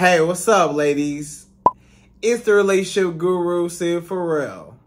Hey, what's up, ladies? It's the relationship guru, Sydd Ferrell.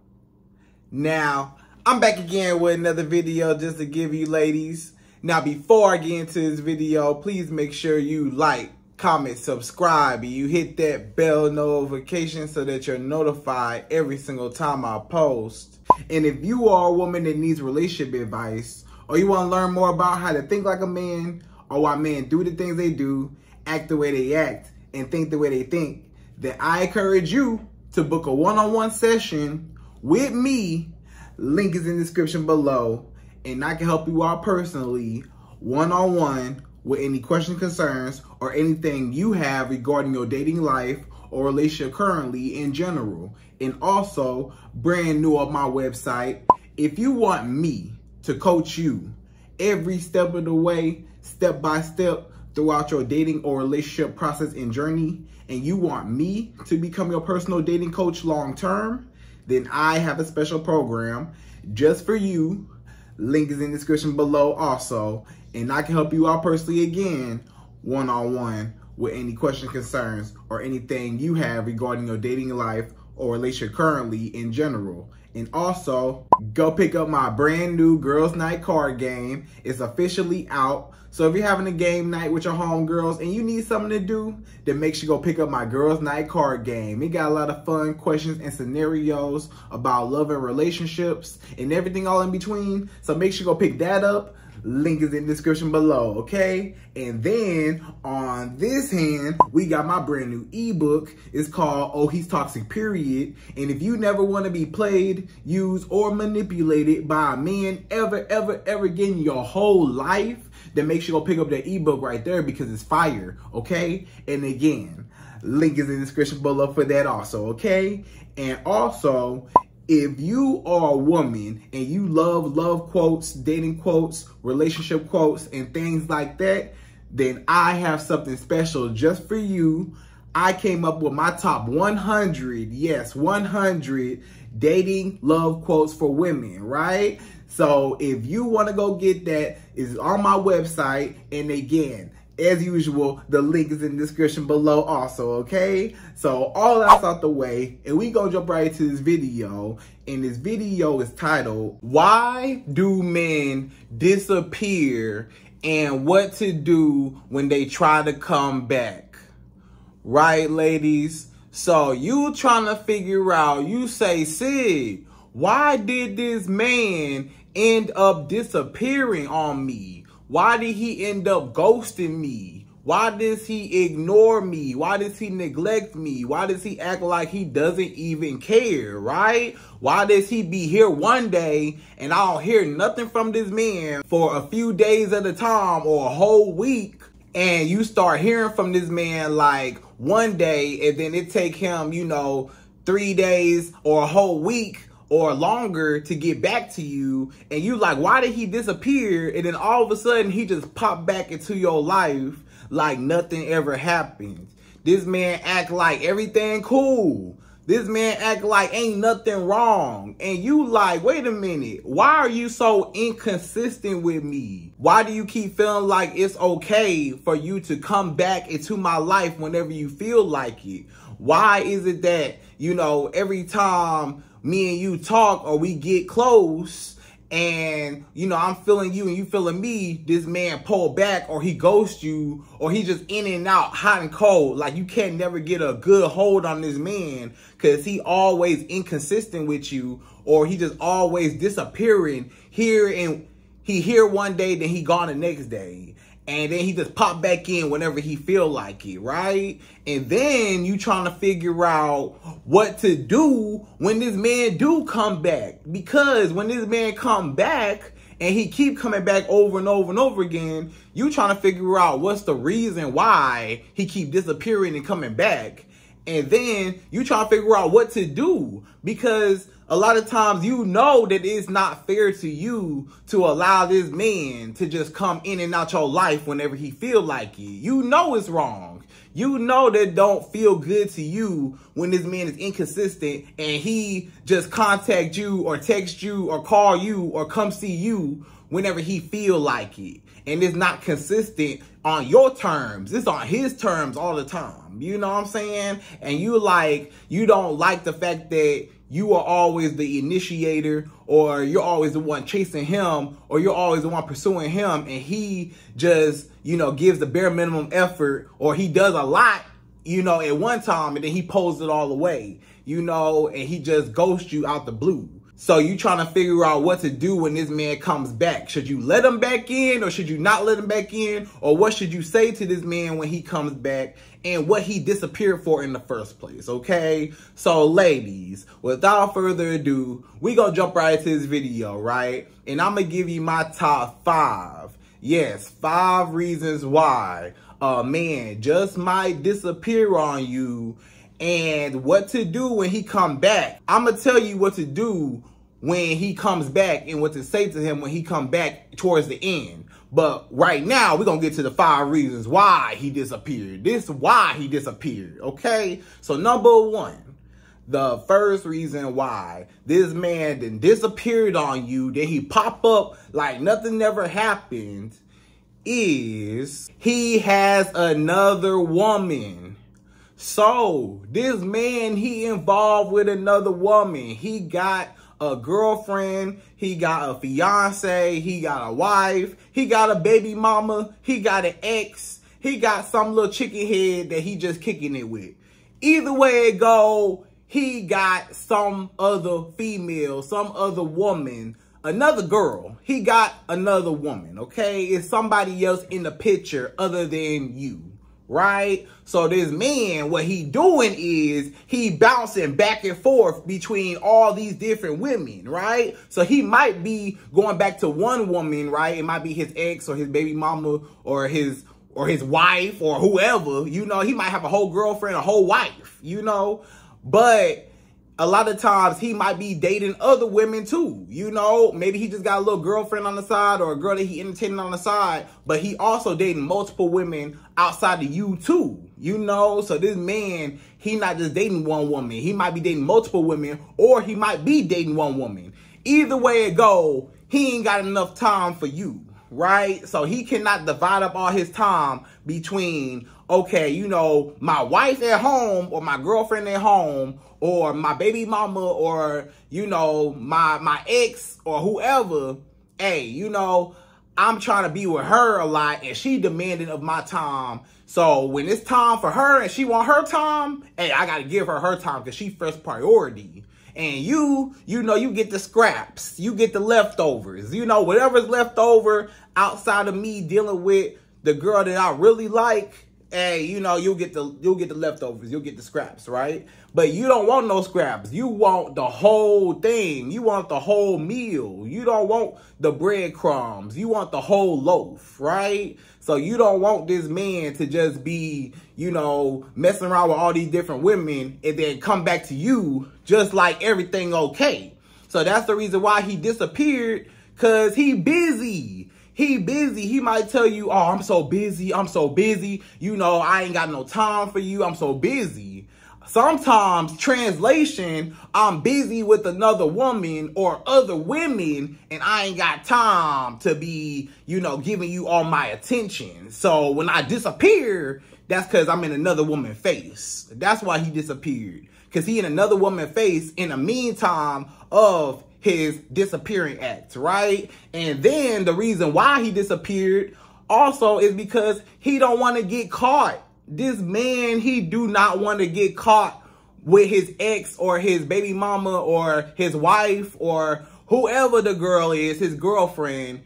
Now, I'm back again with another video just to give you ladies. Now, before I get into this video, please make sure you like, comment, subscribe, and you hit that bell notification so that you're notified every single time I post. And if you are a woman that needs relationship advice, or you want to learn more about how to think like a man, or why men do the things they do, act the way they act, and think the way they think, then I encourage you to book a one-on-one session with me. Link is in the description below. And I can help you out personally, one-on-one, with any questions, concerns, or anything you have regarding your dating life or relationship currently in general. And also, brand new on my website, if you want me to coach you every step of the way, step by step, throughout your dating or relationship process and journey, and you want me to become your personal dating coach long term, then I have a special program just for you. Link is in the description below also. And I can help you out personally again, one on one, with any questions, concerns, or anything you have regarding your dating life or relationship currently in general. And also, go pick up my brand new Girls Night card game. It's officially out. So if you're having a game night with your homegirls and you need something to do, then make sure you go pick up my Girls Night card game. It got a lot of fun questions and scenarios about love and relationships and everything all in between. So make sure you go pick that up. Link is in the description below, okay? And then on this hand, we got my brand new ebook. It's called Oh He's Toxic Period. And if you never want to be played, used, or manipulated by a man ever, ever, ever again your whole life, then make sure you go pick up that ebook right there because it's fire, okay? And again, link is in the description below for that also, okay? And also, if you are a woman and you love love quotes, dating quotes, relationship quotes, and things like that, then I have something special just for you. I came up with my top 100, yes, 100 dating love quotes for women, right? So if you want to go get that, it's on my website. And again, as usual, the link is in the description below also, okay? So all that's out the way, and we gonna jump right into this video. And this video is titled, Why Do Men Disappear and What to Do When They Try to Come Back? Right, ladies? So you trying to figure out, you say, Sydd, why did this man end up disappearing on me? Why did he end up ghosting me? Why does he ignore me? Why does he neglect me? Why does he act like he doesn't even care, right? Why does he be here one day and I don't hear nothing from this man for a few days at a time or a whole week? And you start hearing from this man like one day and then it take him, you know, three days or a whole week or longer to get back to you and you like why did he disappear? And then all of a sudden he just popped back into your life like nothing ever happened. This man act like everything cool. This man act like ain't nothing wrong. And you like wait a minute why are you so inconsistent with me? Why do you keep feeling like it's okay for you to come back into my life whenever you feel like it? Why is it that you know every time me and you talk or we get close and you know I'm feeling you and you feeling me, this man pull back or he ghosts you or he just in and out hot and cold. Like you can't never get a good hold on this man because he always inconsistent with you or he just always disappearing here and he here one day then he gone the next day and then he just pop back in whenever he feel like it, right? And then you trying to figure out what to do when this man do come back. Because when this man come back and he keep coming back over and over and over again, you trying to figure out what's the reason why he keep disappearing and coming back. And then you trying to figure out what to do because a lot of times you know that it's not fair to you to allow this man to just come in and out your life whenever he feel like it. You know it's wrong. You know that don't feel good to you when this man is inconsistent and he just contact you or text you or call you or come see you whenever he feel like it. and it's not consistent on your terms. It's on his terms all the time. You know what I'm saying? And you like, you don't like the fact that you are always the initiator or you're always the one chasing him or you're always the one pursuing him and he just, you know, gives the bare minimum effort or he does a lot, you know, at one time and then he pulls it all away, you know, and he just ghosts you out the blue. So you trying to figure out what to do when this man comes back. Should you let him back in or should you not let him back in? Or what should you say to this man when he comes back and what he disappeared for in the first place, okay? So ladies, without further ado, we gonna jump right into this video, right? And I'm gonna give you my top five. Yes, five reasons why a man just might disappear on you and what to do when he come back. I'm gonna tell you what to do when he comes back and what to say to him when he come back towards the end. But right now, we're going to get to the five reasons why he disappeared. This why he disappeared, okay? So number one, the first reason why this man then disappeared on you, then he pop up like nothing ever happened, is he has another woman. So this man, he involved with another woman. He got a girlfriend, he got a fiance, he got a wife, he got a baby mama, he got an ex, he got some little chicken head that he just kicking it with. Either way it go, he got some other female, some other woman, another girl. He got another woman, okay? It's somebody else in the picture other than you right? So this man, what he doing is he bouncing back and forth between all these different women, right? So he might be going back to one woman, right? It might be his ex or his baby mama or his or his wife or whoever, you know, he might have a whole girlfriend, a whole wife, you know, but a lot of times he might be dating other women too. You know, maybe he just got a little girlfriend on the side or a girl that he entertaining on the side, but he also dating multiple women outside of you too. You know, so this man, he not just dating one woman. He might be dating multiple women or he might be dating one woman. Either way it go, he ain't got enough time for you right? So he cannot divide up all his time between, okay, you know, my wife at home or my girlfriend at home or my baby mama or, you know, my, my ex or whoever. Hey, you know, I'm trying to be with her a lot and she demanding of my time. So when it's time for her and she want her time, hey, I got to give her her time because she first priority. And you, you know, you get the scraps, you get the leftovers, you know, whatever's left over outside of me dealing with the girl that I really like, hey, you know, you'll get the you'll get the leftovers, you'll get the scraps, right? But you don't want no scraps. You want the whole thing. You want the whole meal. You don't want the breadcrumbs. You want the whole loaf, right? So you don't want this man to just be, you know, messing around with all these different women and then come back to you just like everything okay. So that's the reason why he disappeared cuz he busy. He busy. He might tell you, oh, I'm so busy. I'm so busy. You know, I ain't got no time for you. I'm so busy. Sometimes translation, I'm busy with another woman or other women and I ain't got time to be, you know, giving you all my attention. So when I disappear, that's because I'm in another woman's face. That's why he disappeared. Because he in another woman's face in the meantime of his disappearing act, right? And then the reason why he disappeared also is because he don't want to get caught. This man, he do not want to get caught with his ex or his baby mama or his wife or whoever the girl is, his girlfriend.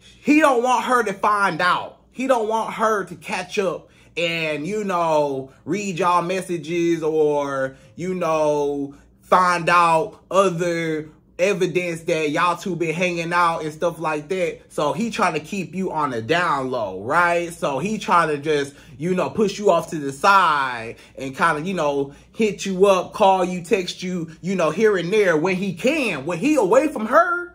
He don't want her to find out. He don't want her to catch up and, you know, read y'all messages or, you know, find out other evidence that y'all two been hanging out and stuff like that. So he trying to keep you on the down low, right? So he trying to just, you know, push you off to the side and kind of, you know, hit you up, call you, text you, you know, here and there when he can. When he away from her,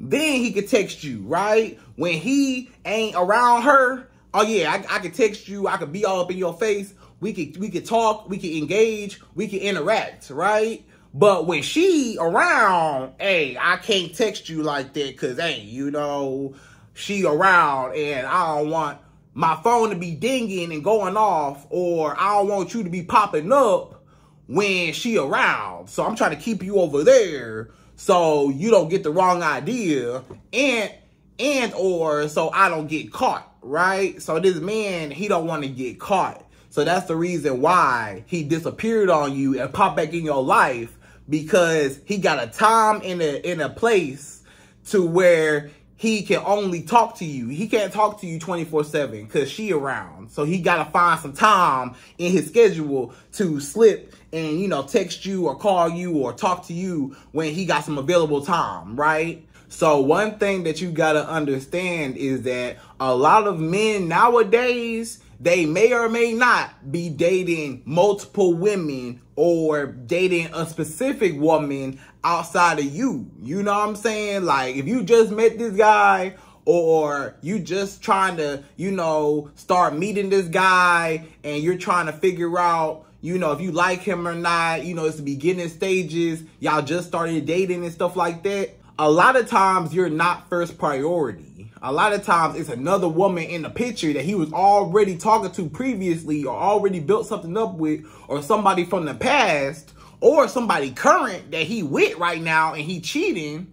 then he could text you, right? When he ain't around her, oh yeah, I, I could text you, I could be all up in your face. We could we could talk, we could engage, we could interact, right? But when she around, hey, I can't text you like that because, hey, you know, she around and I don't want my phone to be dinging and going off or I don't want you to be popping up when she around. So I'm trying to keep you over there so you don't get the wrong idea and and or so I don't get caught, right? So this man, he don't want to get caught. So that's the reason why he disappeared on you and popped back in your life because he got a time in a in a place to where he can only talk to you. He can't talk to you 24-7 because she around. So he got to find some time in his schedule to slip and, you know, text you or call you or talk to you when he got some available time, right? So one thing that you got to understand is that a lot of men nowadays, they may or may not be dating multiple women or dating a specific woman outside of you. You know what I'm saying? Like if you just met this guy or you just trying to, you know, start meeting this guy and you're trying to figure out, you know, if you like him or not, you know, it's the beginning stages, y'all just started dating and stuff like that. A lot of times you're not first priority a lot of times it's another woman in the picture that he was already talking to previously or already built something up with or somebody from the past or somebody current that he with right now and he cheating.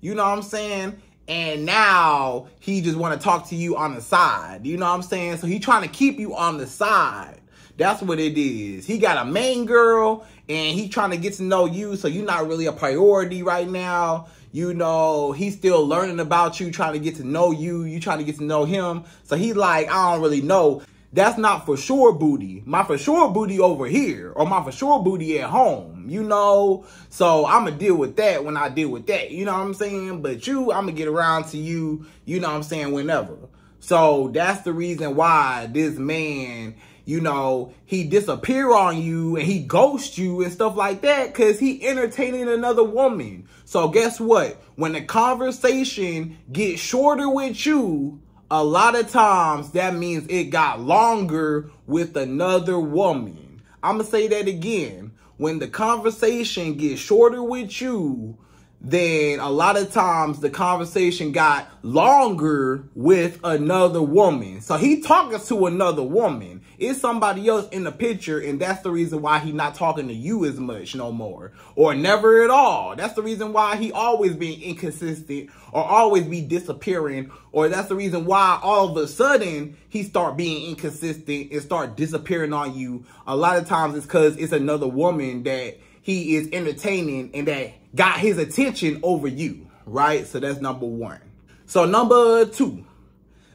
You know what I'm saying? And now he just want to talk to you on the side. You know what I'm saying? So he trying to keep you on the side. That's what it is. He got a main girl and he trying to get to know you. So you're not really a priority right now. You know, he's still learning about you, trying to get to know you. You trying to get to know him. So he's like, I don't really know. That's not for sure booty. My for sure booty over here, or my for sure booty at home, you know? So I'm gonna deal with that when I deal with that, you know what I'm saying? But you, I'm gonna get around to you, you know what I'm saying, whenever. So that's the reason why this man you know, he disappear on you and he ghost you and stuff like that because he entertaining another woman. So guess what? When the conversation gets shorter with you, a lot of times that means it got longer with another woman. I'm going to say that again. When the conversation gets shorter with you, then a lot of times the conversation got longer with another woman. So he talking to another woman. It's somebody else in the picture, and that's the reason why he not talking to you as much no more. Or never at all. That's the reason why he always being inconsistent or always be disappearing. Or that's the reason why all of a sudden he start being inconsistent and start disappearing on you. A lot of times it's because it's another woman that he is entertaining and that got his attention over you, right? So that's number one. So number two,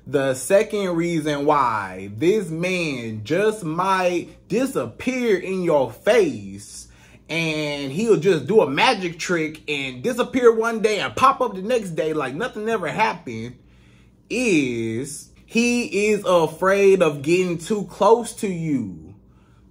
the second reason why this man just might disappear in your face and he'll just do a magic trick and disappear one day and pop up the next day like nothing ever happened is he is afraid of getting too close to you.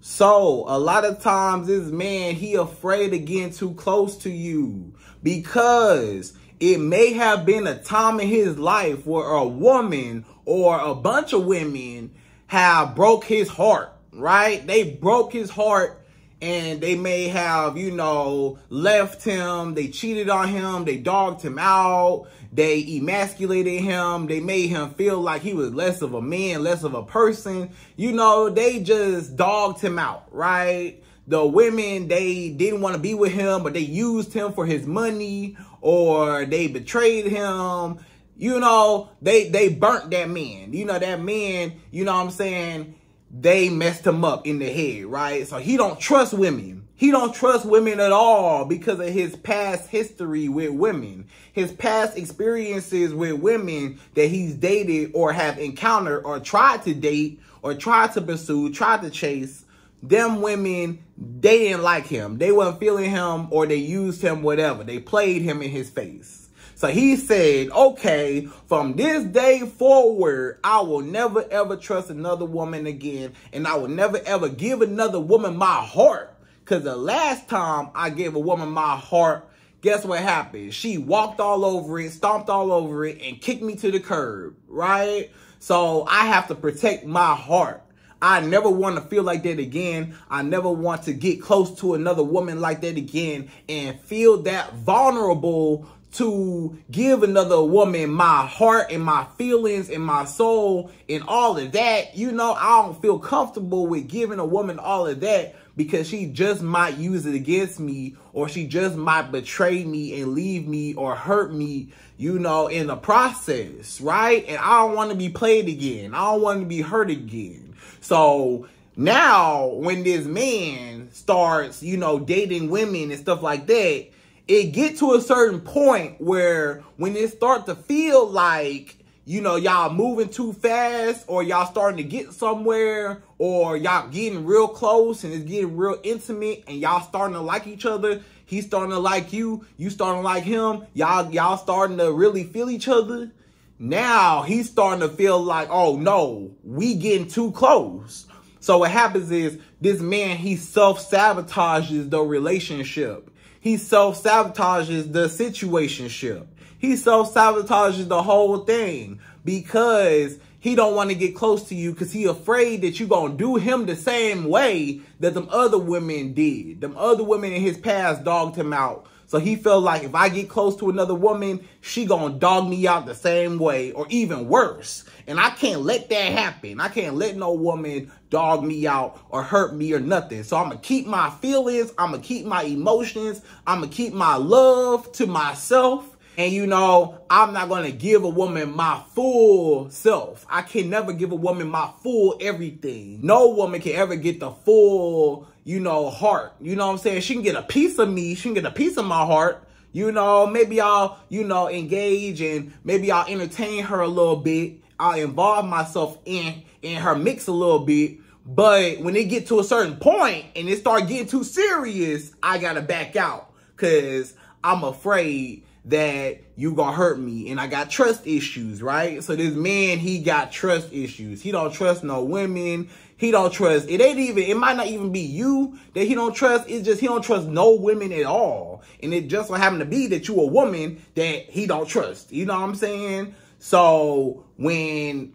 So a lot of times this man, he afraid of getting too close to you because it may have been a time in his life where a woman or a bunch of women have broke his heart, right? They broke his heart and they may have, you know, left him, they cheated on him, they dogged him out, they emasculated him, they made him feel like he was less of a man, less of a person. You know, they just dogged him out, right? The women, they didn't want to be with him, but they used him for his money or they betrayed him. You know, they they burnt that man. You know, that man, you know what I'm saying? they messed him up in the head, right? So he don't trust women. He don't trust women at all because of his past history with women. His past experiences with women that he's dated or have encountered or tried to date or tried to pursue, tried to chase. Them women, they didn't like him. They weren't feeling him or they used him, whatever. They played him in his face. So he said, okay, from this day forward, I will never ever trust another woman again. And I will never ever give another woman my heart. Because the last time I gave a woman my heart, guess what happened? She walked all over it, stomped all over it, and kicked me to the curb, right? So I have to protect my heart. I never want to feel like that again. I never want to get close to another woman like that again and feel that vulnerable to give another woman my heart and my feelings and my soul and all of that, you know, I don't feel comfortable with giving a woman all of that because she just might use it against me or she just might betray me and leave me or hurt me, you know, in the process, right? And I don't want to be played again. I don't want to be hurt again. So now when this man starts, you know, dating women and stuff like that, it get to a certain point where when it start to feel like you know y'all moving too fast or y'all starting to get somewhere or y'all getting real close and it's getting real intimate and y'all starting to like each other he's starting to like you you starting to like him y'all y'all starting to really feel each other. Now he's starting to feel like oh no we getting too close. So what happens is this man he self-sabotages the relationship. He self-sabotages the situationship. He self-sabotages the whole thing because he don't want to get close to you because he afraid that you to do him the same way that them other women did. Them other women in his past dogged him out. So he felt like if I get close to another woman, she gonna dog me out the same way or even worse. And I can't let that happen. I can't let no woman dog me out or hurt me or nothing. So I'm gonna keep my feelings. I'm gonna keep my emotions. I'm gonna keep my love to myself. And you know, I'm not going to give a woman my full self. I can never give a woman my full everything. No woman can ever get the full, you know, heart. You know what I'm saying? She can get a piece of me. She can get a piece of my heart. You know, maybe I'll, you know, engage and maybe I'll entertain her a little bit. I'll involve myself in, in her mix a little bit. But when it get to a certain point and it start getting too serious, I got to back out because I'm afraid that you gonna hurt me and I got trust issues, right? So this man, he got trust issues. He don't trust no women. He don't trust, it ain't even, it might not even be you that he don't trust. It's just he don't trust no women at all. And it just so happen to be that you a woman that he don't trust. You know what I'm saying? So when,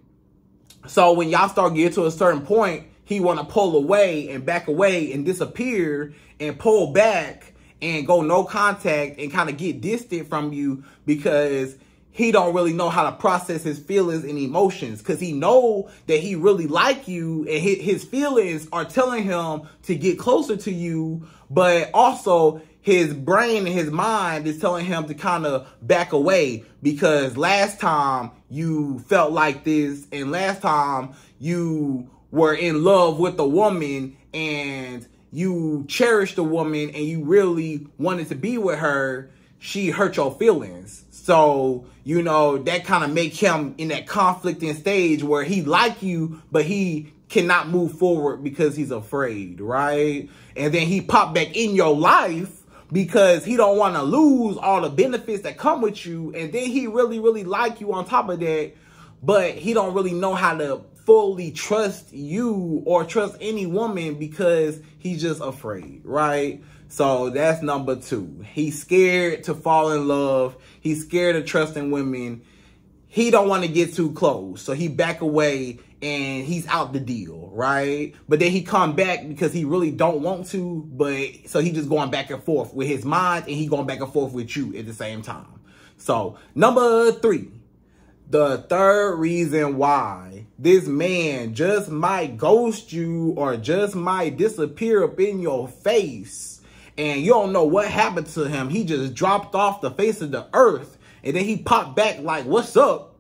so when y'all start getting to a certain point, he want to pull away and back away and disappear and pull back and go no contact and kind of get distant from you because he don't really know how to process his feelings and emotions. Because he know that he really like you and his feelings are telling him to get closer to you but also his brain and his mind is telling him to kind of back away. Because last time you felt like this and last time you were in love with a woman and you cherished a woman and you really wanted to be with her, she hurt your feelings. So, you know, that kind of make him in that conflicting stage where he like you, but he cannot move forward because he's afraid, right? And then he pop back in your life because he don't want to lose all the benefits that come with you. And then he really, really like you on top of that, but he don't really know how to fully trust you or trust any woman because he's just afraid, right? So that's number two. He's scared to fall in love. He's scared of trusting women. He don't want to get too close. So he back away and he's out the deal, right? But then he come back because he really don't want to, but so he just going back and forth with his mind and he going back and forth with you at the same time. So number three, the third reason why this man just might ghost you or just might disappear up in your face and you don't know what happened to him. He just dropped off the face of the earth and then he popped back like, what's up?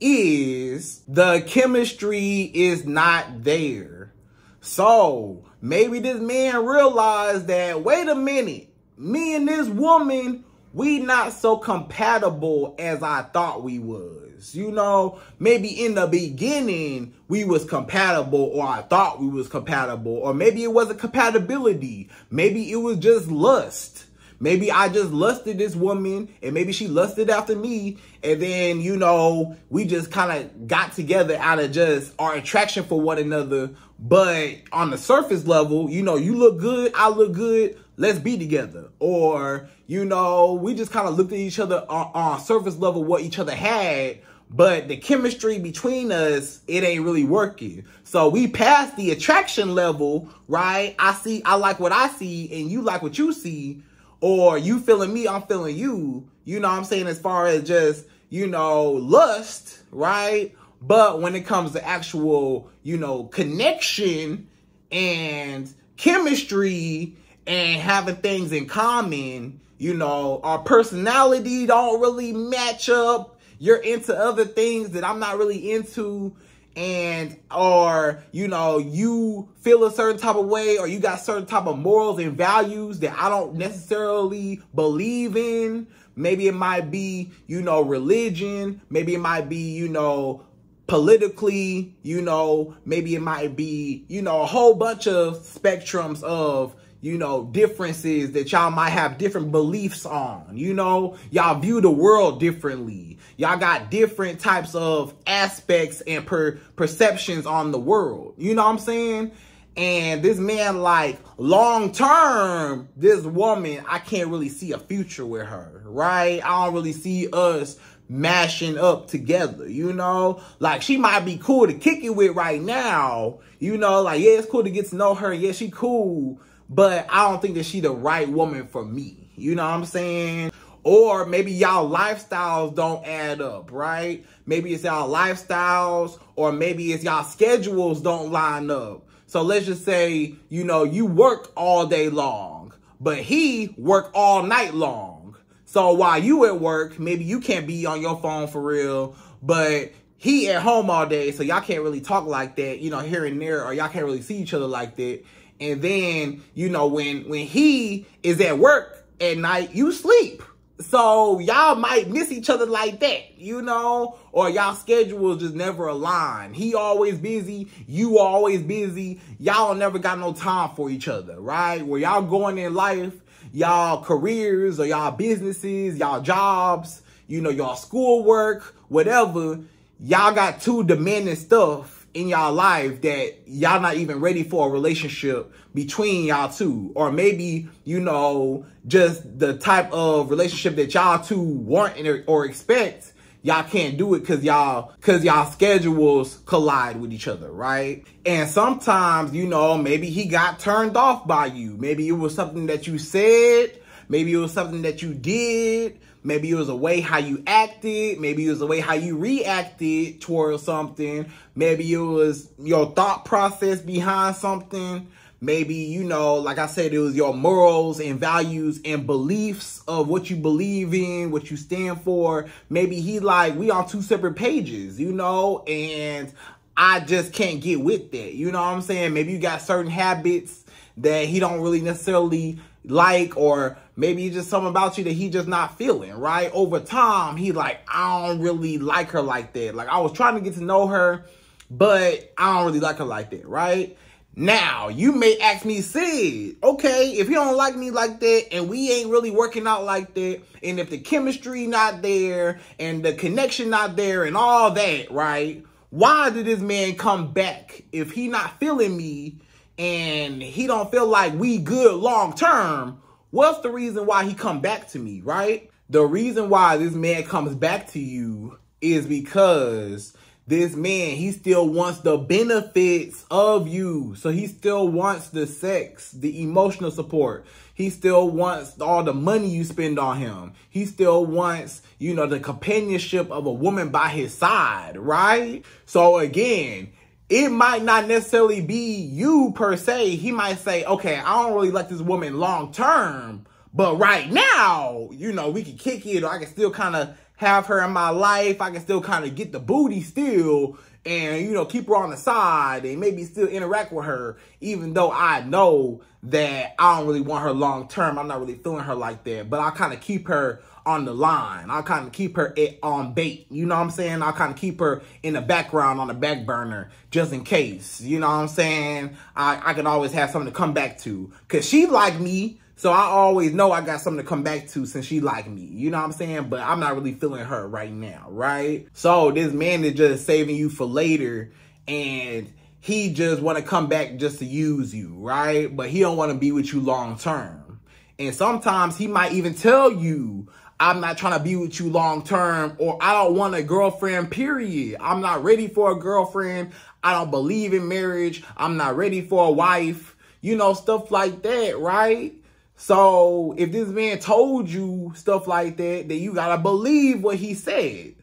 Is the chemistry is not there. So maybe this man realized that, wait a minute, me and this woman we not so compatible as I thought we was. You know, maybe in the beginning we was compatible or I thought we was compatible or maybe it wasn't compatibility. Maybe it was just lust. Maybe I just lusted this woman and maybe she lusted after me. And then, you know, we just kind of got together out of just our attraction for one another. But on the surface level, you know, you look good, I look good let's be together. Or, you know, we just kind of looked at each other on, on surface level what each other had, but the chemistry between us, it ain't really working. So we passed the attraction level, right? I see, I like what I see and you like what you see, or you feeling me, I'm feeling you. you know I'm saying, as far as just, you know, lust, right? But when it comes to actual, you know, connection and chemistry and having things in common, you know, our personality don't really match up. You're into other things that I'm not really into and or you know you feel a certain type of way or you got certain type of morals and values that I don't necessarily believe in. Maybe it might be you know religion. Maybe it might be you know politically you know. Maybe it might be you know a whole bunch of spectrums of you know, differences that y'all might have different beliefs on. You know, y'all view the world differently. Y'all got different types of aspects and per perceptions on the world. You know what I'm saying? And this man, like, long term, this woman, I can't really see a future with her, right? I don't really see us mashing up together, you know? Like, she might be cool to kick it with right now, you know? Like, yeah, it's cool to get to know her. Yeah, she cool but I don't think that she the right woman for me. You know what I'm saying? Or maybe y'all lifestyles don't add up, right? Maybe it's y'all lifestyles or maybe it's y'all schedules don't line up. So let's just say, you know, you work all day long, but he work all night long. So while you at work, maybe you can't be on your phone for real, but he at home all day, so y'all can't really talk like that, you know, here and there, or y'all can't really see each other like that. And then, you know, when when he is at work at night, you sleep. So y'all might miss each other like that, you know, or y'all schedules just never align. He always busy, you always busy. Y'all never got no time for each other, right? Where y'all going in life, y'all careers or y'all businesses, y'all jobs, you know, y'all schoolwork, whatever. Y'all got two demanding stuff in y'all life that y'all not even ready for a relationship between y'all two. Or maybe you know just the type of relationship that y'all two want or expect y'all can't do it because y'all because y'all schedules collide with each other right? And sometimes you know maybe he got turned off by you. Maybe it was something that you said. Maybe it was something that you did Maybe it was a way how you acted. Maybe it was a way how you reacted towards something. Maybe it was your thought process behind something. Maybe, you know, like I said, it was your morals and values and beliefs of what you believe in, what you stand for. Maybe he like, we on two separate pages, you know, and I just can't get with that. You know what I'm saying? Maybe you got certain habits that he don't really necessarily like or maybe it's just something about you that he just not feeling, right? Over time, he like, I don't really like her like that. Like I was trying to get to know her, but I don't really like her like that, right? Now, you may ask me, Sydd, okay, if you don't like me like that and we ain't really working out like that, and if the chemistry not there and the connection not there and all that, right? Why did this man come back if he not feeling me and he don't feel like we good long term, what's the reason why he come back to me, right? The reason why this man comes back to you is because this man, he still wants the benefits of you. So he still wants the sex, the emotional support. He still wants all the money you spend on him. He still wants, you know, the companionship of a woman by his side, right? So again, it might not necessarily be you per se. He might say, okay, I don't really like this woman long term, but right now, you know, we can kick it or I can still kind of have her in my life. I can still kind of get the booty still and, you know, keep her on the side and maybe still interact with her, even though I know that I don't really want her long term. I'm not really feeling her like that, but I kind of keep her on the line. I'll kind of keep her on bait. You know what I'm saying? I'll kind of keep her in the background on the back burner just in case. You know what I'm saying? I, I can always have something to come back to. Because she like me. So I always know I got something to come back to since she like me. You know what I'm saying? But I'm not really feeling her right now, right? So this man is just saving you for later. And he just want to come back just to use you, right? But he don't want to be with you long term. And sometimes he might even tell you, I'm not trying to be with you long term or I don't want a girlfriend, period. I'm not ready for a girlfriend. I don't believe in marriage. I'm not ready for a wife. You know, stuff like that, right? So if this man told you stuff like that, then you gotta believe what he said.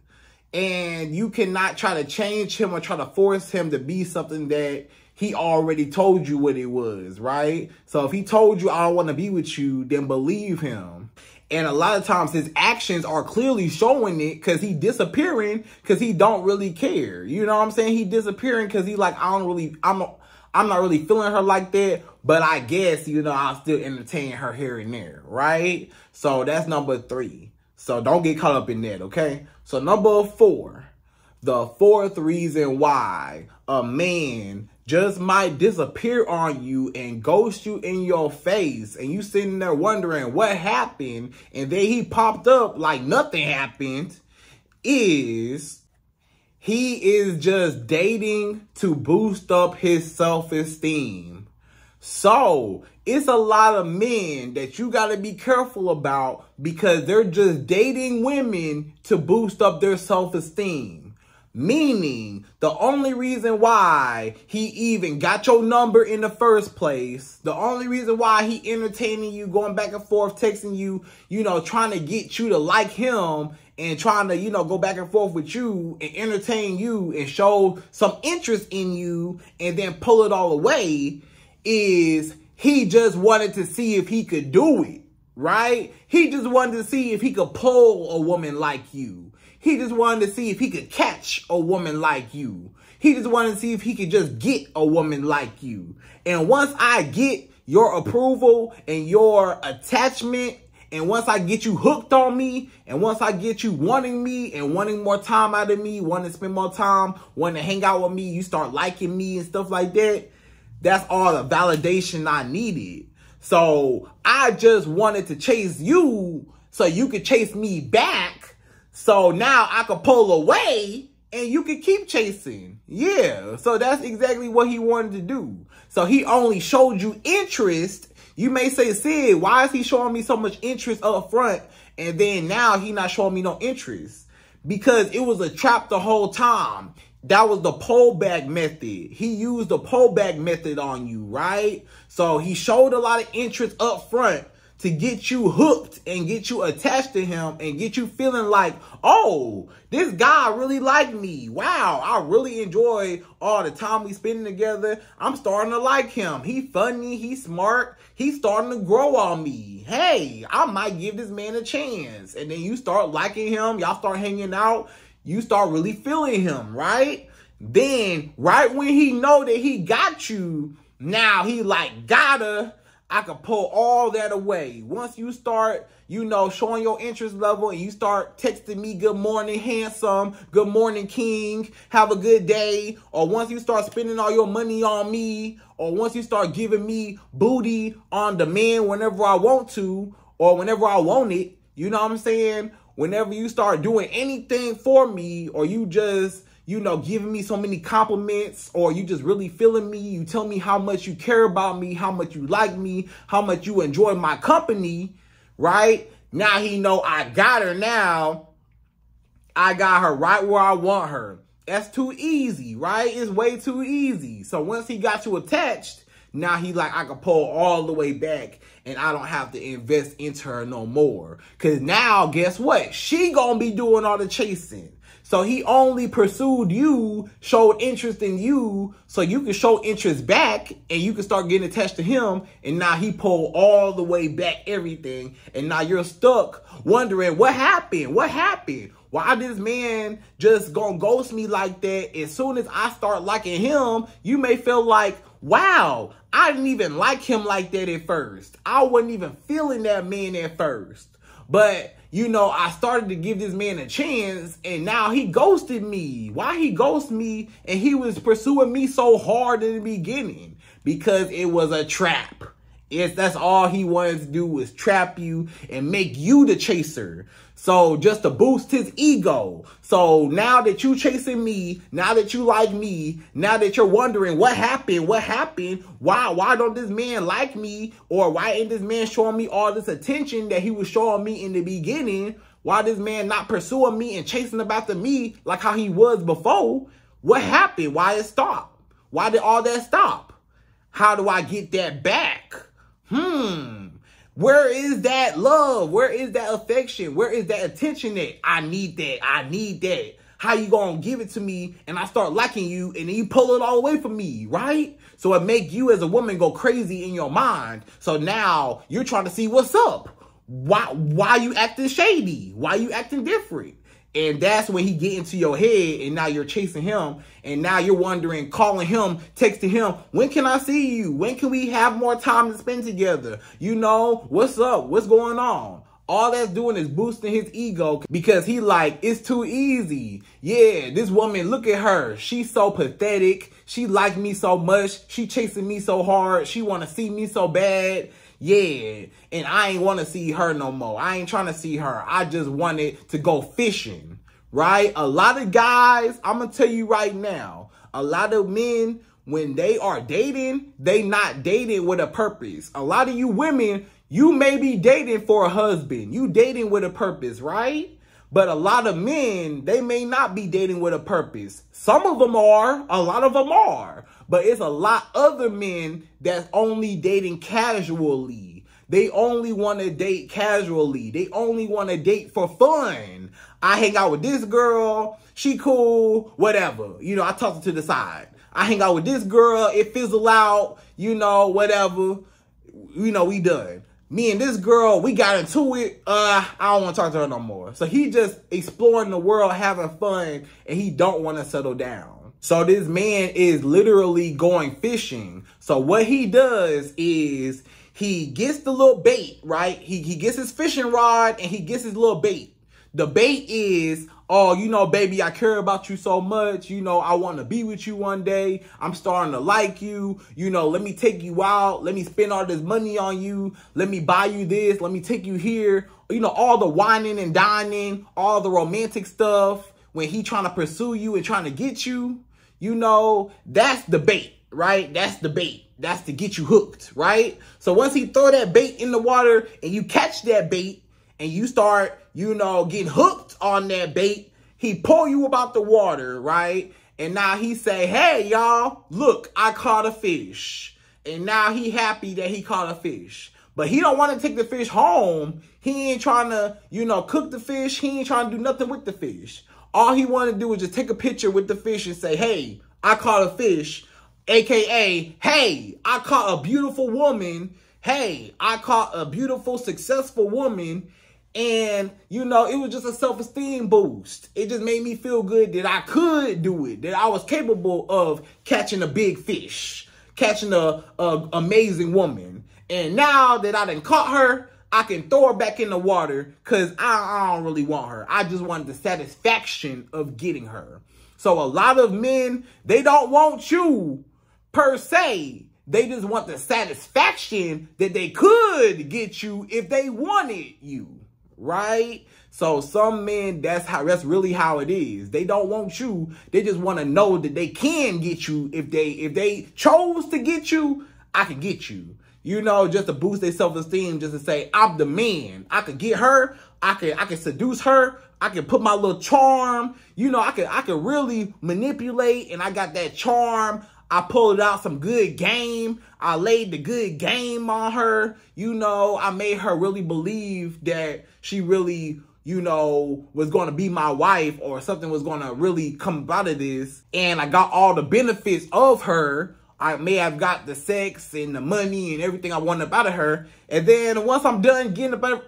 And you cannot try to change him or try to force him to be something that he already told you what it was, right? So if he told you I don't want to be with you, then believe him. And a lot of times his actions are clearly showing it because he disappearing because he don't really care. You know what I'm saying? He disappearing because he like, I don't really, I'm I'm not really feeling her like that, but I guess, you know, I'll still entertain her here and there, right? So that's number three. So don't get caught up in that, okay? So number four, the fourth reason why a man just might disappear on you and ghost you in your face and you sitting there wondering what happened and then he popped up like nothing happened is he is just dating to boost up his self-esteem. So, it's a lot of men that you got to be careful about because they're just dating women to boost up their self-esteem. Meaning, the only reason why he even got your number in the first place, the only reason why he entertaining you, going back and forth, texting you, you know, trying to get you to like him and trying to, you know, go back and forth with you and entertain you and show some interest in you and then pull it all away is he just wanted to see if he could do it, right? He just wanted to see if he could pull a woman like you. He just wanted to see if he could catch a woman like you. He just wanted to see if he could just get a woman like you. And once I get your approval and your attachment, and once I get you hooked on me, and once I get you wanting me and wanting more time out of me, wanting to spend more time, wanting to hang out with me, you start liking me and stuff like that, that's all the validation I needed. So I just wanted to chase you so you could chase me back so now I could pull away and you could keep chasing. Yeah. So that's exactly what he wanted to do. So he only showed you interest. You may say, Sydd, why is he showing me so much interest up front? And then now he not showing me no interest. Because it was a trap the whole time. That was the pullback method. He used the pullback method on you, right? So he showed a lot of interest up front to get you hooked and get you attached to him and get you feeling like, oh, this guy really like me. Wow, I really enjoy all the time we spending together. I'm starting to like him. He funny, he smart, he's starting to grow on me. Hey, I might give this man a chance. And then you start liking him, y'all start hanging out, you start really feeling him, right? Then, right when he know that he got you, now he like gotta I can pull all that away. Once you start, you know, showing your interest level and you start texting me, good morning, handsome, good morning, king, have a good day. Or once you start spending all your money on me, or once you start giving me booty on demand whenever I want to, or whenever I want it, you know what I'm saying? Whenever you start doing anything for me, or you just you know, giving me so many compliments or you just really feeling me. You tell me how much you care about me, how much you like me, how much you enjoy my company, right? Now he know I got her now. I got her right where I want her. That's too easy, right? It's way too easy. So once he got you attached, now he like, I can pull all the way back and I don't have to invest into her no more. Cause now guess what? She gonna be doing all the chasing. So he only pursued you, showed interest in you, so you can show interest back and you can start getting attached to him. And now he pulled all the way back everything. And now you're stuck wondering what happened? What happened? Why this man just gonna ghost me like that? As soon as I start liking him, you may feel like, wow, I didn't even like him like that at first. I wasn't even feeling that man at first. But you know, I started to give this man a chance and now he ghosted me. Why he ghosted me and he was pursuing me so hard in the beginning? Because it was a trap. It's that's all he wanted to do was trap you and make you the chaser. So just to boost his ego. So now that you chasing me, now that you like me, now that you're wondering what happened, what happened, why why don't this man like me, or why ain't this man showing me all this attention that he was showing me in the beginning? Why this man not pursuing me and chasing about the me like how he was before? What happened? Why it stopped? Why did all that stop? How do I get that back? Hmm. Where is that love? Where is that affection? Where is that attention at? I need that. I need that. How you gonna give it to me and I start liking you and then you pull it all away from me, right? So it make you as a woman go crazy in your mind. So now you're trying to see what's up. Why why you acting shady? Why you acting different? And that's when he get into your head and now you're chasing him and now you're wondering, calling him, texting him, when can I see you? When can we have more time to spend together? You know, what's up? What's going on? All that's doing is boosting his ego because he like, it's too easy. Yeah, this woman, look at her. She's so pathetic. She like me so much. She chasing me so hard. She want to see me so bad. Yeah, and I ain't want to see her no more. I ain't trying to see her. I just wanted to go fishing, right? A lot of guys, I'm going to tell you right now, a lot of men, when they are dating, they not dating with a purpose. A lot of you women, you may be dating for a husband. You dating with a purpose, right? But a lot of men, they may not be dating with a purpose. Some of them are, a lot of them are. But it's a lot other men that's only dating casually. They only want to date casually. They only want to date for fun. I hang out with this girl. She cool, whatever. You know, I toss her to the side. I hang out with this girl. It fizzle out, you know, whatever. You know, we done me and this girl, we got into it. Uh, I don't want to talk to her no more. So he just exploring the world, having fun, and he don't want to settle down. So this man is literally going fishing. So what he does is he gets the little bait, right? He, he gets his fishing rod and he gets his little bait. The bait is oh, you know, baby, I care about you so much. You know, I want to be with you one day. I'm starting to like you. You know, let me take you out. Let me spend all this money on you. Let me buy you this. Let me take you here. You know, all the wining and dining, all the romantic stuff when he trying to pursue you and trying to get you. You know, that's the bait, right? That's the bait. That's to get you hooked, right? So once he throw that bait in the water and you catch that bait, and you start, you know, getting hooked on that bait, he pull you about the water, right? And now he say, hey, y'all, look, I caught a fish. And now he happy that he caught a fish. But he don't want to take the fish home. He ain't trying to, you know, cook the fish. He ain't trying to do nothing with the fish. All he wanted to do was just take a picture with the fish and say, hey, I caught a fish. AKA, hey, I caught a beautiful woman. Hey, I caught a beautiful, successful woman and, you know, it was just a self-esteem boost. It just made me feel good that I could do it, that I was capable of catching a big fish, catching a, a amazing woman. And now that I done caught her, I can throw her back in the water because I, I don't really want her. I just want the satisfaction of getting her. So a lot of men, they don't want you per se. They just want the satisfaction that they could get you if they wanted you right? So some men, that's how that's really how it is. They don't want you. They just want to know that they can get you. If they if they chose to get you, I can get you. You know, just to boost their self-esteem, just to say, I'm the man. I could get her, I can I can seduce her, I can put my little charm, you know, I can I can really manipulate and I got that charm. I pulled out some good game. I laid the good game on her. You know, I made her really believe that she really, you know, was going to be my wife or something was going to really come out of this. And I got all the benefits of her. I may have got the sex and the money and everything I wanted about of her. And then once I'm done getting about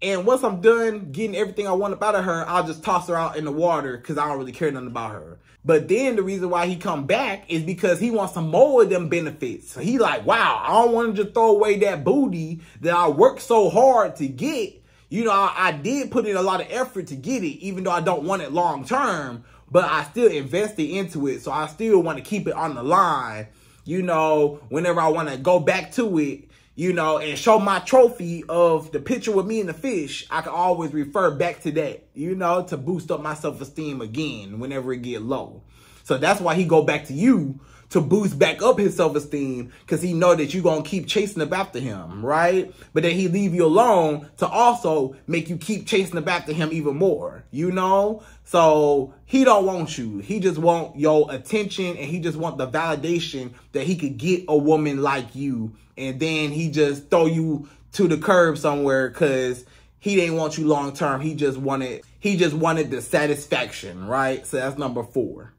and once I'm done getting everything I want out of her, I'll just toss her out in the water because I don't really care nothing about her. But then the reason why he come back is because he wants some more of them benefits. So he like, wow, I don't want to just throw away that booty that I worked so hard to get. You know, I, I did put in a lot of effort to get it, even though I don't want it long term. But I still invested into it. So I still want to keep it on the line. You know, whenever I want to go back to it, you know, and show my trophy of the picture with me and the fish, I can always refer back to that, you know, to boost up my self-esteem again whenever it get low. So that's why he go back to you to boost back up his self-esteem because he know that you're going to keep chasing up after him, right? But then he leave you alone to also make you keep chasing up after him even more, you know? So he don't want you. He just want your attention and he just want the validation that he could get a woman like you. And then he just throw you to the curb somewhere because he didn't want you long term. He just wanted he just wanted the satisfaction, right? So that's number four.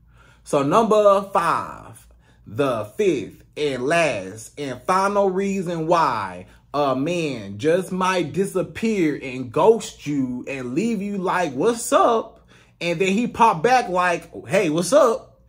So number five, the fifth and last and final reason why a man just might disappear and ghost you and leave you like, what's up? And then he pop back like, hey, what's up?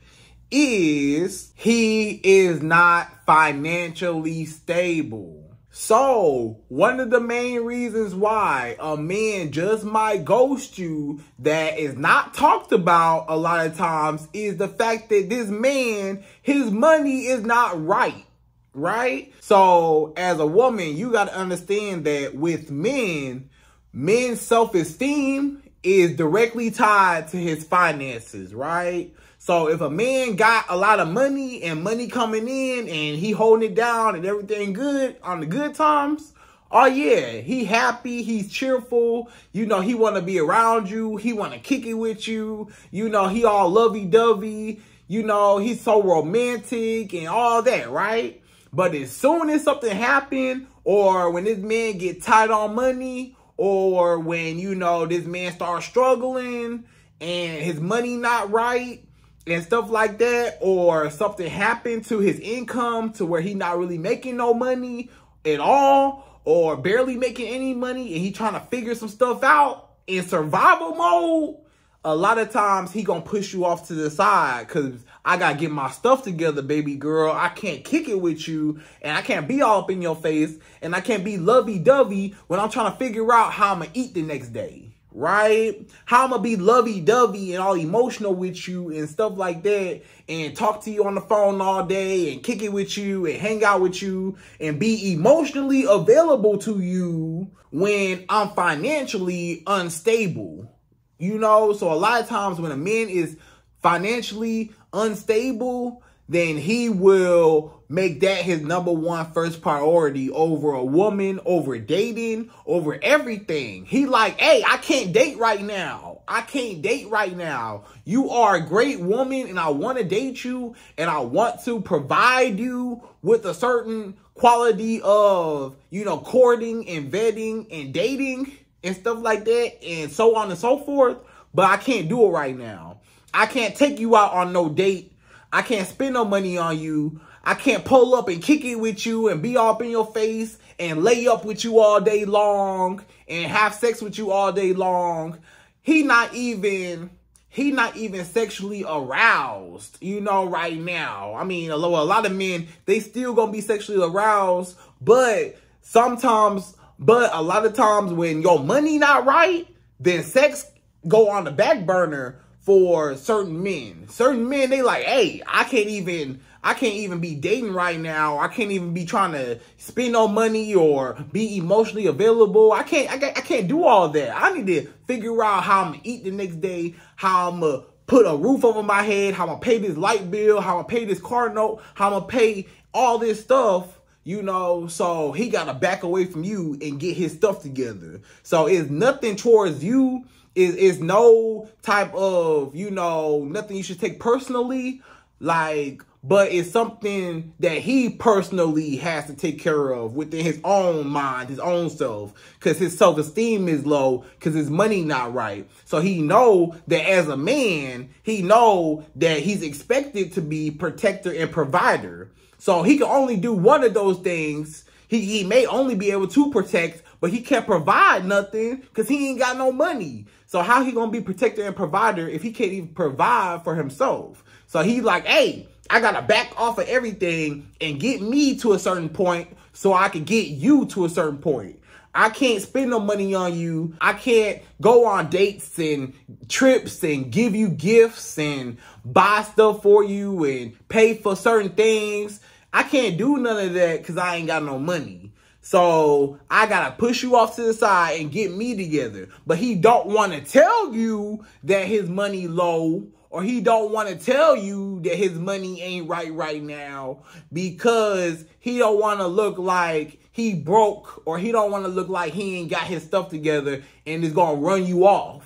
Is he is not financially stable. So, one of the main reasons why a man just might ghost you that is not talked about a lot of times is the fact that this man, his money is not right. Right? So, as a woman, you got to understand that with men, men's self esteem is directly tied to his finances, right? So if a man got a lot of money and money coming in and he holding it down and everything good on the good times, oh yeah, he happy, he's cheerful, you know, he want to be around you, he want to kick it with you, you know, he all lovey-dovey, you know, he's so romantic and all that, right? But as soon as something happen or when this man get tight on money or when, you know, this man starts struggling and his money not right, and stuff like that, or something happened to his income to where he not really making no money at all, or barely making any money, and he trying to figure some stuff out in survival mode, a lot of times he gonna push you off to the side because I gotta get my stuff together, baby girl. I can't kick it with you, and I can't be all up in your face, and I can't be lovey-dovey when I'm trying to figure out how I'm gonna eat the next day right? How I'm gonna be lovey dovey and all emotional with you and stuff like that, and talk to you on the phone all day and kick it with you and hang out with you and be emotionally available to you when I'm financially unstable. You know, so a lot of times when a man is financially unstable, then he will make that his number one first priority over a woman, over dating, over everything. He like, hey, I can't date right now. I can't date right now. You are a great woman and I want to date you and I want to provide you with a certain quality of, you know, courting and vetting and dating and stuff like that and so on and so forth. But I can't do it right now. I can't take you out on no date I can't spend no money on you. I can't pull up and kick it with you and be up in your face and lay up with you all day long and have sex with you all day long. He not even he not even sexually aroused, you know, right now. I mean, a lot of men, they still gonna be sexually aroused, but sometimes, but a lot of times when your money not right, then sex go on the back burner for certain men. Certain men, they like, hey, I can't even, I can't even be dating right now. I can't even be trying to spend no money or be emotionally available. I can't, I can't, I can't do all that. I need to figure out how I'm gonna eat the next day, how I'm gonna put a roof over my head, how I'm gonna pay this light bill, how I'm gonna pay this car note, how I'm gonna pay all this stuff you know, so he got to back away from you and get his stuff together. So it's nothing towards you is is no type of you know nothing you should take personally like but it's something that he personally has to take care of within his own mind his own self because his self-esteem is low because his money not right so he know that as a man he know that he's expected to be protector and provider so he can only do one of those things he, he may only be able to protect but he can't provide nothing because he ain't got no money. So how he gonna be protector and provider if he can't even provide for himself? So he's like, hey, I gotta back off of everything and get me to a certain point so I can get you to a certain point. I can't spend no money on you. I can't go on dates and trips and give you gifts and buy stuff for you and pay for certain things. I can't do none of that because I ain't got no money. So I gotta push you off to the side and get me together. But he don't want to tell you that his money low or he don't want to tell you that his money ain't right right now because he don't want to look like he broke or he don't want to look like he ain't got his stuff together and is going to run you off.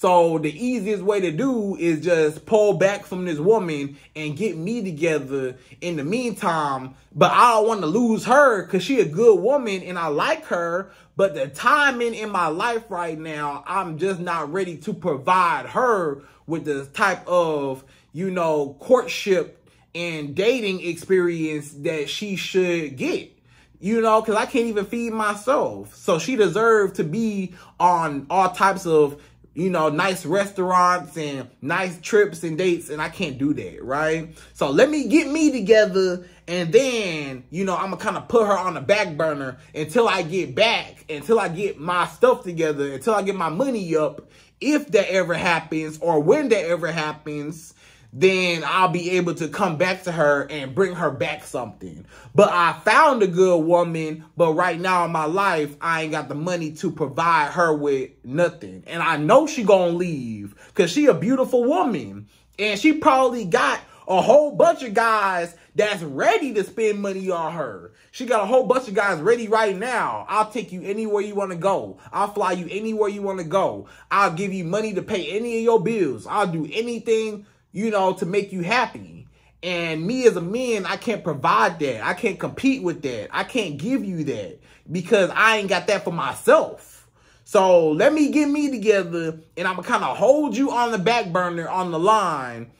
So the easiest way to do is just pull back from this woman and get me together in the meantime. But I don't want to lose her because she a good woman and I like her. But the timing in my life right now, I'm just not ready to provide her with the type of, you know, courtship and dating experience that she should get you know, because I can't even feed myself. So she deserved to be on all types of you know, nice restaurants and nice trips and dates, and I can't do that, right? So let me get me together, and then, you know, I'm gonna kind of put her on the back burner until I get back, until I get my stuff together, until I get my money up, if that ever happens, or when that ever happens, then I'll be able to come back to her and bring her back something. But I found a good woman, but right now in my life, I ain't got the money to provide her with nothing. And I know she gonna leave because she a beautiful woman. And she probably got a whole bunch of guys that's ready to spend money on her. She got a whole bunch of guys ready right now. I'll take you anywhere you want to go. I'll fly you anywhere you want to go. I'll give you money to pay any of your bills. I'll do anything you know, to make you happy. And me as a man, I can't provide that. I can't compete with that. I can't give you that because I ain't got that for myself. So let me get me together and I'm gonna kind of hold you on the back burner on the line,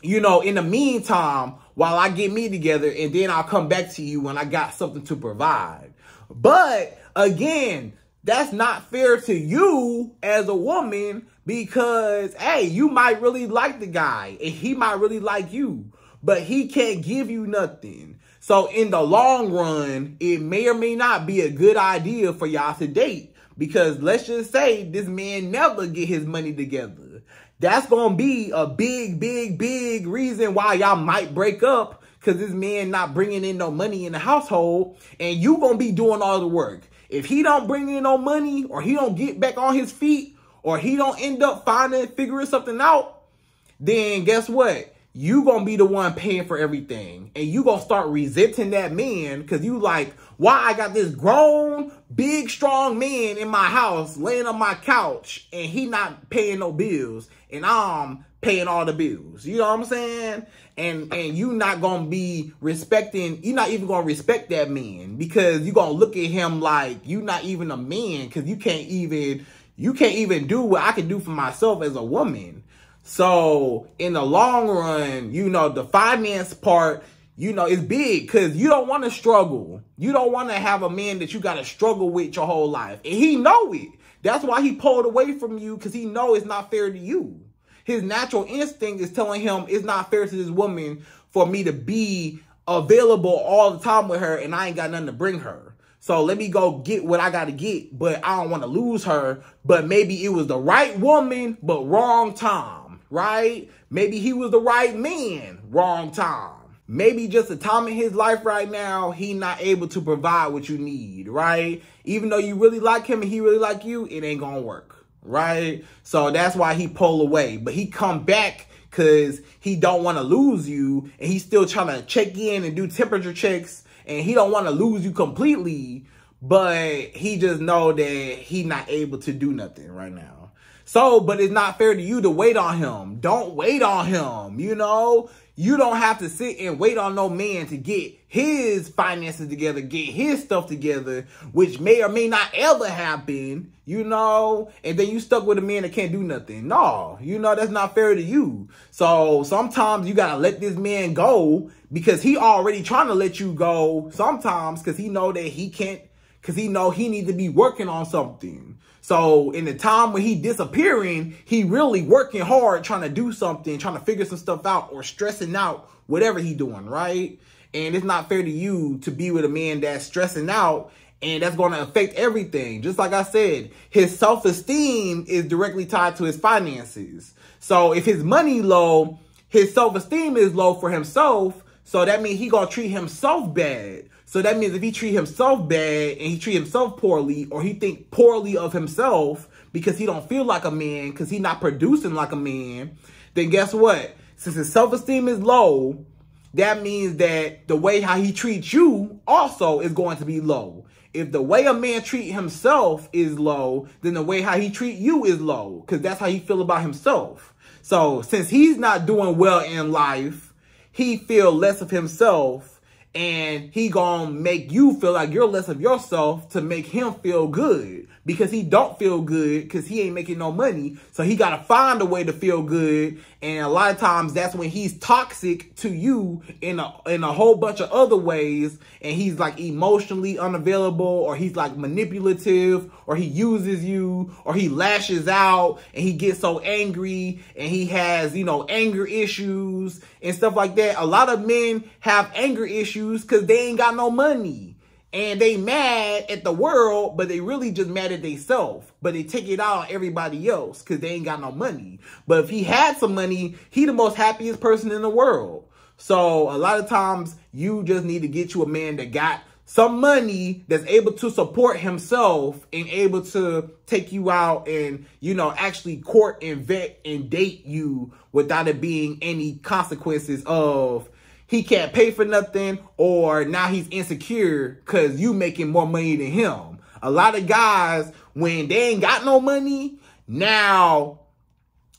you know, in the meantime, while I get me together and then I'll come back to you when I got something to provide. But again, that's not fair to you as a woman because, hey, you might really like the guy and he might really like you, but he can't give you nothing. So in the long run, it may or may not be a good idea for y'all to date because let's just say this man never get his money together. That's going to be a big, big, big reason why y'all might break up because this man not bringing in no money in the household and you going to be doing all the work. If he don't bring in no money or he don't get back on his feet or he don't end up finding, figuring something out, then guess what? You gonna be the one paying for everything. And you gonna start resenting that man because you like, why I got this grown, big, strong man in my house laying on my couch and he not paying no bills and I'm paying all the bills. You know what I'm saying? And and you not gonna be respecting, you're not even gonna respect that man because you gonna look at him like you not even a man because you can't even you can't even do what I can do for myself as a woman. So in the long run, you know, the finance part, you know, is big because you don't want to struggle. You don't want to have a man that you got to struggle with your whole life. And he know it. That's why he pulled away from you because he know it's not fair to you. His natural instinct is telling him it's not fair to this woman for me to be available all the time with her and I ain't got nothing to bring her. So let me go get what I got to get, but I don't want to lose her. But maybe it was the right woman, but wrong time, right? Maybe he was the right man, wrong time. Maybe just the time in his life right now, he not able to provide what you need, right? Even though you really like him and he really like you, it ain't gonna work, right? So that's why he pull away. But he come back because he don't want to lose you and he's still trying to check in and do temperature checks and he don't want to lose you completely, but he just know that he not able to do nothing right now. So, but it's not fair to you to wait on him. Don't wait on him, you know? You don't have to sit and wait on no man to get his finances together, get his stuff together, which may or may not ever happen, you know? And then you stuck with a man that can't do nothing. No, you know, that's not fair to you. So sometimes you gotta let this man go because he already trying to let you go sometimes because he know that he can't, because he know he need to be working on something. So in the time when he disappearing, he really working hard trying to do something, trying to figure some stuff out or stressing out whatever he doing, right? And it's not fair to you to be with a man that's stressing out and that's going to affect everything. Just like I said, his self-esteem is directly tied to his finances. So if his money low, his self-esteem is low for himself. So that means he going to treat himself bad. So that means if he treat himself bad and he treat himself poorly or he think poorly of himself because he don't feel like a man because he not producing like a man, then guess what? Since his self-esteem is low that means that the way how he treats you also is going to be low. If the way a man treat himself is low, then the way how he treat you is low because that's how he feel about himself. So since he's not doing well in life, he feel less of himself and he gonna make you feel like you're less of yourself to make him feel good because he don't feel good because he ain't making no money. So he gotta find a way to feel good. And a lot of times that's when he's toxic to you in a in a whole bunch of other ways. And he's like emotionally unavailable or he's like manipulative or he uses you or he lashes out and he gets so angry and he has you know anger issues and stuff like that. A lot of men have anger issues because they ain't got no money and they mad at the world, but they really just mad at themselves. But they take it out on everybody else because they ain't got no money. But if he had some money, he the most happiest person in the world. So a lot of times you just need to get you a man that got some money that's able to support himself and able to take you out and, you know, actually court and vet and date you without it being any consequences of he can't pay for nothing or now he's insecure because you making more money than him. A lot of guys, when they ain't got no money, now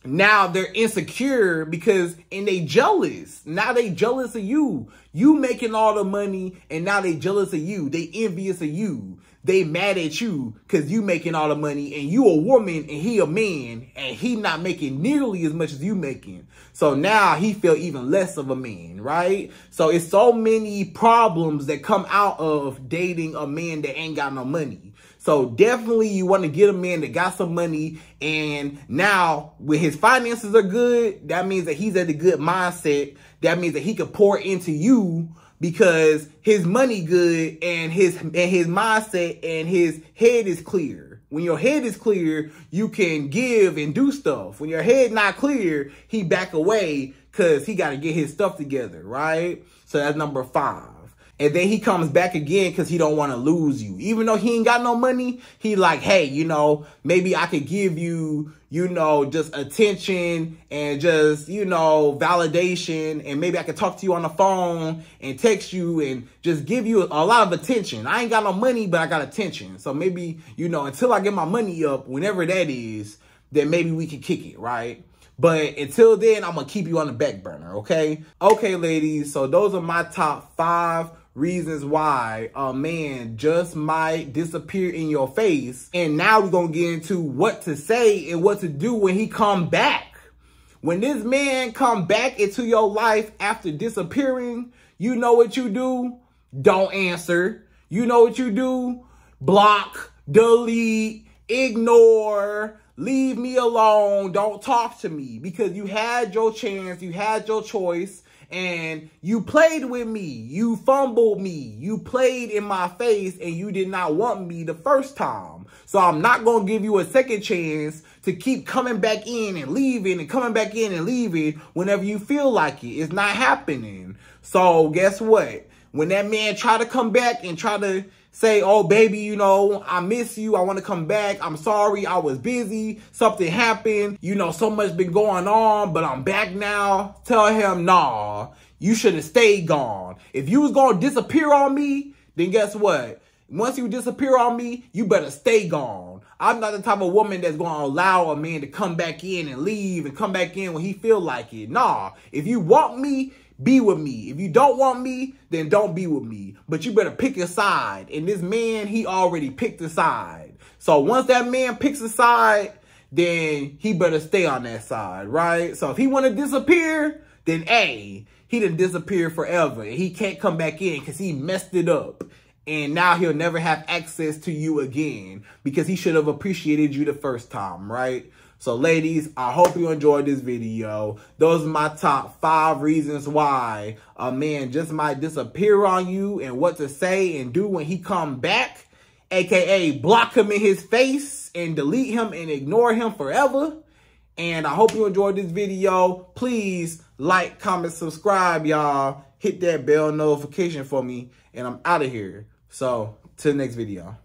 now they're insecure because and they jealous. Now they jealous of you. You making all the money and now they jealous of you. They envious of you they mad at you because you making all the money and you a woman and he a man and he not making nearly as much as you making. So now he feel even less of a man, right? So it's so many problems that come out of dating a man that ain't got no money. So definitely you want to get a man that got some money and now when his finances are good, that means that he's at a good mindset. That means that he could pour into you because his money good and his and his mindset and his head is clear. When your head is clear, you can give and do stuff. When your head not clear, he back away because he got to get his stuff together, right? So that's number five. And then he comes back again because he don't want to lose you. Even though he ain't got no money, he like, hey, you know, maybe I could give you, you know, just attention and just, you know, validation. And maybe I could talk to you on the phone and text you and just give you a lot of attention. I ain't got no money, but I got attention. So maybe, you know, until I get my money up, whenever that is, then maybe we can kick it, right? But until then, I'm going to keep you on the back burner, okay? Okay, ladies, so those are my top five reasons why a man just might disappear in your face. And now we're going to get into what to say and what to do when he come back. When this man come back into your life after disappearing, you know what you do? Don't answer. You know what you do? Block, delete, ignore, leave me alone. Don't talk to me because you had your chance. You had your choice and you played with me. You fumbled me. You played in my face and you did not want me the first time. So I'm not going to give you a second chance to keep coming back in and leaving and coming back in and leaving whenever you feel like it. It's not happening. So guess what? When that man try to come back and try to say, oh, baby, you know, I miss you. I want to come back. I'm sorry. I was busy. Something happened. You know, so much been going on, but I'm back now. Tell him, nah, you should have stayed gone. If you was going to disappear on me, then guess what? Once you disappear on me, you better stay gone. I'm not the type of woman that's going to allow a man to come back in and leave and come back in when he feel like it. Nah, if you want me, be with me. If you don't want me, then don't be with me. But you better pick a side. And this man, he already picked a side. So once that man picks a side, then he better stay on that side, right? So if he want to disappear, then A, he didn't disappear forever. And he can't come back in because he messed it up. And now he'll never have access to you again because he should have appreciated you the first time, right? So ladies, I hope you enjoyed this video. Those are my top five reasons why a man just might disappear on you and what to say and do when he come back. AKA block him in his face and delete him and ignore him forever. And I hope you enjoyed this video. Please like, comment, subscribe, y'all. Hit that bell notification for me. And I'm out of here. So, to the next video.